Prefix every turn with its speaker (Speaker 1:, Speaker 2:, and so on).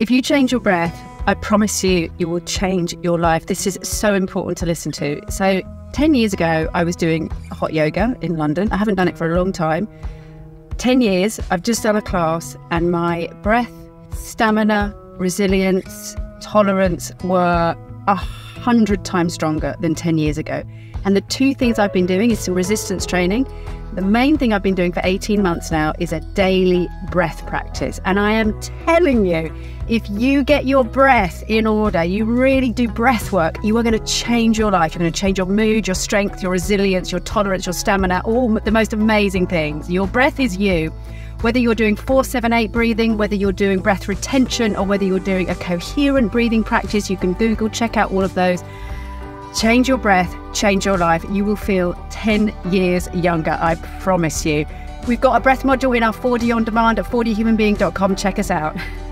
Speaker 1: If you change your breath, I promise you, you will change your life. This is so important to listen to. So, 10 years ago, I was doing hot yoga in London. I haven't done it for a long time. 10 years, I've just done a class, and my breath, stamina, resilience, tolerance were a hundred times stronger than 10 years ago. And the two things I've been doing is some resistance training the main thing I've been doing for 18 months now is a daily breath practice. And I am telling you, if you get your breath in order, you really do breath work, you are going to change your life. You're going to change your mood, your strength, your resilience, your tolerance, your stamina, all the most amazing things. Your breath is you. Whether you're doing 478 breathing, whether you're doing breath retention, or whether you're doing a coherent breathing practice, you can Google, check out all of those. Change your breath, change your life. You will feel 10 years younger, I promise you. We've got a breath module in our 4D on demand at 4dhumanbeing.com. Check us out.